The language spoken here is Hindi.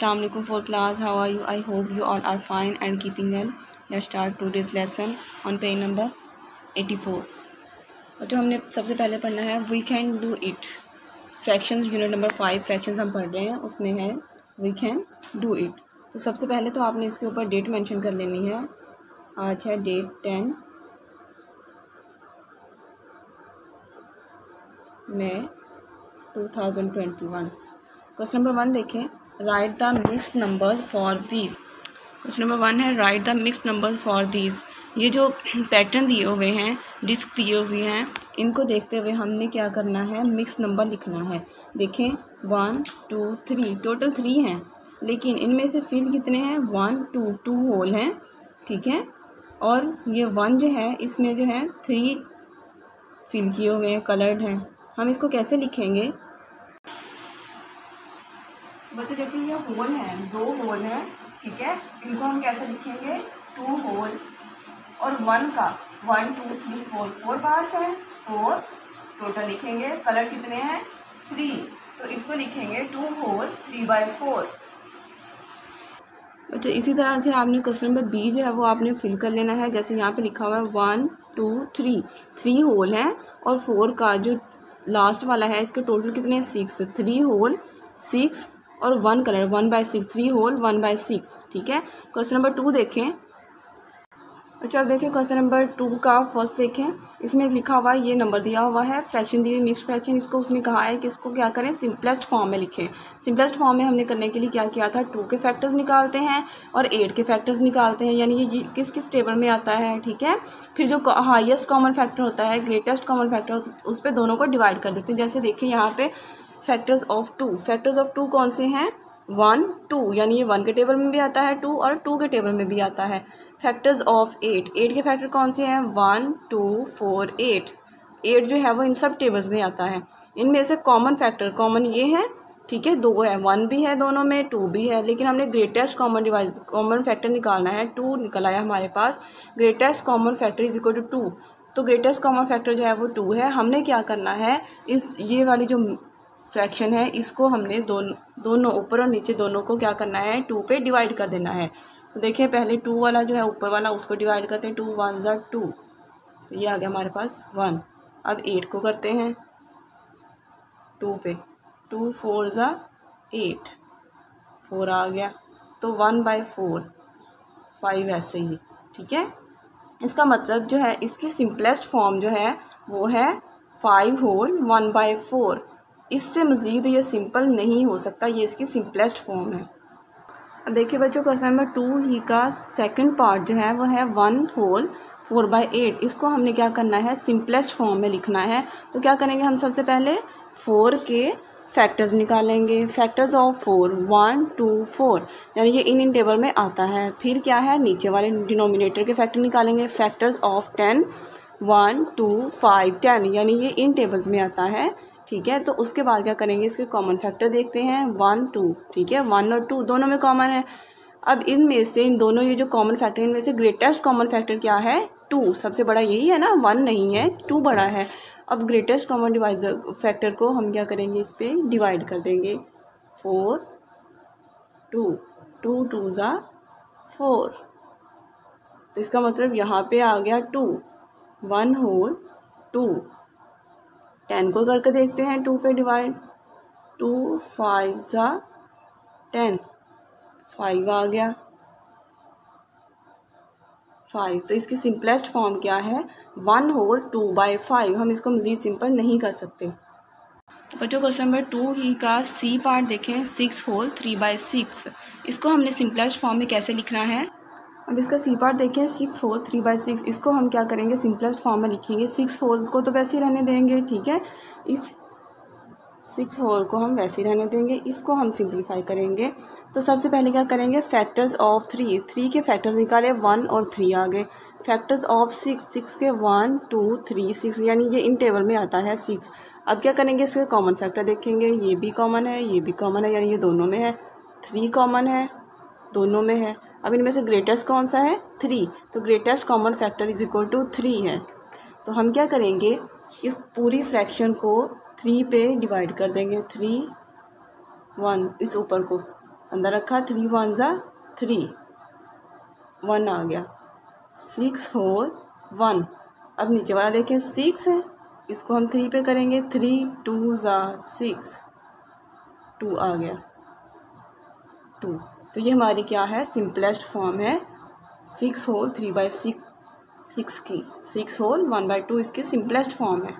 अस्सलाम वालेकुम for class how are you? I hope you all are fine and keeping well. Let's start today's lesson on page number 84 और जो हमने सबसे पहले पढ़ना है we can do it fractions unit number five fractions हम पढ़ रहे हैं, उसमें है वी कैन डू इट तो सबसे पहले तो आपने इसके ऊपर डेट मेंशन कर लेनी है। आज है डेट टेन मई two thousand twenty one question number one देखें। Right the mix numbers for these question number one है right the mix numbers for these ये जो पैटर्न दिए हुए हैं डिस्क दिए हुए हैं, इनको देखते हुए हमने क्या करना है? मिक्स नंबर लिखना है। देखें one two three total three हैं। लेकिन इनमें से फिल कितने हैं? वन टू टू होल हैं। ठीक है? और ये वन जो है, इसमें जो है थ्री फिल किए हुए हैं कलर्ड हैं। हम इसको कैसे लिखेंगे? बच्चे देखिए ये होल हैं, दो होल हैं, ठीक है? इनको हम कैसे लिखेंगे? टू होल और वन का। One, two, three, four four parts हैं, फोर टोटल लिखेंगे। कलर कितने हैं? थ्री। तो इसको लिखेंगे two whole, three by four. बच्चे इसी तरह से आपने क्वेश्चन नंबर बी जो है वो आपने फिल कर लेना है। जैसे यहाँ पे लिखा हुआ है one, two, three. Three whole हैं और फोर का जो लास्ट वाला है, इसके टोटल कितने हैं? सिक्स। थ्री होल, सिक्स और one colour one by six three whole one by six ठीक है? क्वेश्चन नंबर टू देखें। अच्छा देखें क्वेश्चन नंबर टू का फ़र्स्ट देखें। इसमें लिखा हुआ है ये नंबर दिया हुआ है फ्रैक्शन दी हुई मिक्स फ्रैक्शन इसको उसने कहा है कि इसको क्या करें? सिंपलेस्ट फॉर्म में लिखें। सिंपलेस्ट फॉर्म में हमने करने के लिए क्या किया था? टू के फैक्टर्स निकालते हैं और एट के फैक्टर्स निकालते हैं। यानी ये किस किस टेबल में आता है, ठीक है? फिर जो हाइएस्ट कॉमन फैक्टर होता है ग्रेटेस्ट कॉमन फैक्टर उस पर दोनों को डिवाइड कर देते हैं। जैसे देखिए यहाँ पे factors of two factors of two कौन से हैं? वन टू यानी ये वन के टेबल में भी आता है टू और टू के टेबल में भी आता है. फैक्टर्स ऑफ़ एट एट के फैक्टर कौन से हैं? One two four eight eight जो है वो इन सब टेबल्स में आता है. इनमें से कॉमन फैक्टर कॉमन ये है, ठीक है? दो है. वन भी है दोनों में टू भी है. लेकिन हमने greatest common device common factor निकालना है. टू निकल आया हमारे पास. Greatest common factor is equal to two तो ग्रेटेस्ट कॉमन फैक्टर जो है वो टू है. हमने क्या करना है? इस, ये वाली जो फ्रैक्शन है, इसको हमने दोनों दोनों ऊपर और नीचे दोनों को क्या करना है, टू पे डिवाइड कर देना है। तो देखिए, पहले टू वाला जो है, ऊपर वाला, उसको डिवाइड करते हैं, टू वन ज़ा टू तो ये आ गया हमारे पास वन अब एट को करते हैं, टू पे। टू फोर ज़ा एट फोर आ गया। तो वन बाई फोर फाइव ऐसे ही। ठीक है? इसका मतलब जो है, इसकी सिंपलेस्ट फॉर्म जो है, वो है five whole one by four इससे मज़ीद ये सिंपल नहीं हो सकता, ये इसकी सिंपलेस्ट फॉर्म है। अब देखिए बच्चों क्वेश्चन नंबर टू ही का सेकंड पार्ट जो है, वो है one whole four by eight इसको हमने क्या करना है? सिंपलेस्ट फॉर्म में लिखना है। तो क्या करेंगे हम सबसे पहले? फोर के फैक्टर्स निकालेंगे। Factors of four one two four यानी ये इन इन टेबल में आता है। फिर क्या है? नीचे वाले डिनोमिनेटर के फैक्टर निकालेंगे। Factors of ten one two five ten यानी ये इन टेबल्स में आता है। ठीक है? तो उसके बाद क्या करेंगे? इसके कॉमन फैक्टर देखते हैं। वन टू ठीक है? वन और टू दोनों में कॉमन है। अब इनमें से, इन दोनों ये जो कॉमन फैक्टर इनमें से ग्रेटेस्ट कॉमन फैक्टर क्या है? टू सबसे बड़ा यही है ना? वन नहीं है टू बड़ा है। अब ग्रेटेस्ट कॉमन डिवाइजर फैक्टर को हम क्या करेंगे इस पर डिवाइड कर देंगे। फोर टू टू टू ज़ा फोर तो इसका मतलब यहाँ पे आ गया two one whole two ten को करके देखते हैं, टू पे डिवाइड, टू, फाइव ज़ा टेन। फाइव आ गया। फाइव तो इसकी सिंपलेस्ट फॉर्म क्या है? One whole two by five. हम इसको मज़ीद सिंपल नहीं कर सकते। बच्चों क्वेश्चन नंबर टू ही का सी पार्ट देखें। Six whole three by six. इसको हमने सिंपलेस्ट फॉर्म में कैसे लिखना है? अब इसका सी पार्ट देखें six whole three by six इसको हम क्या करेंगे? सिंपलेस्ट फॉर्म में लिखेंगे। सिक्स होल को तो वैसे ही रहने देंगे, ठीक है? इस सिक्स होल को हम वैसे ही रहने देंगे। इसको हम सिंप्लीफाई करेंगे। तो सबसे पहले क्या करेंगे? फैक्टर्स ऑफ़ थ्री थ्री के फैक्टर्स निकाले वन और थ्री आ गए। फैक्टर्स ऑफ़ सिक्स सिक्स के वन टू थ्री सिक्स यानी ये इन टेबल में आता है सिक्स अब क्या करेंगे? इसके कॉमन फैक्टर देखेंगे। ये भी कॉमन है, ये भी कॉमन है, यानी ये दोनों में है। थ्री कॉमन है, दोनों में है। अब इनमें से ग्रेटेस्ट कौन सा है? थ्री तो greatest common factor is equal to three है। तो हम क्या करेंगे? इस पूरी फ्रैक्शन को थ्री पे डिवाइड कर देंगे। थ्री वन इस ऊपर को। अंदर रखा थ्री वन ज़ा थ्री वन आ गया। सिक्स होल वन अब नीचे वाला देखें सिक्स है। इसको हम थ्री पे करेंगे। थ्री टू ज़ा सिक्स टू आ गया। टू तो ये हमारी क्या है? सिंपलेस्ट फॉर्म है। Six whole three by six six की six whole one by two इसकी सिंपलेस्ट फॉर्म है।